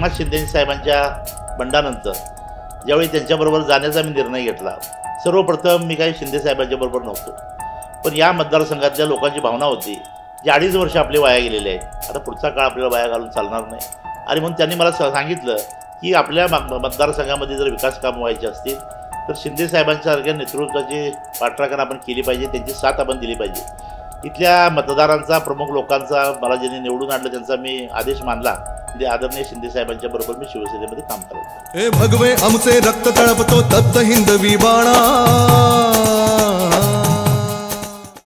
एकनाथ शिंदे साहेबांच्या बंडानंतर ज्यावेळी त्यांच्याबरोबर जाण्याचा मी निर्णय घेतला सर्वप्रथम मी काही शिंदे साहेबांच्या बरोबर नव्हतो. पण या मतदारसंघातल्या लोकांची भावना होती जे अडीच वर्ष आपले वाया गेलेले आहेत. आता पुढचा काळ आपल्याला वाया घालून चालणार नाही. आणि म्हणून त्यांनी मला स- सांगितलं की आपल्या मतदारसंघामध्ये जर विकास कामं व्हायचे असतील तर शिंदे साहेबांसारख्या नेतृत्वाची पाठराखण आपण केली पाहिजे त्यांची साथ आपण दिली पाहिजे. इथल्या मतदारांचा प्रमुख लोकांचा मला ज्यांनी निवडून आणलं त्यांचा मी आदेश मानला. म्हणजे आदरणीय शिंदे साहेबांच्या बरोबर मी शिवसेनेमध्ये काम करत हे भगवे आमचे रक्त तळपतो तप्त हिंदवी बाणा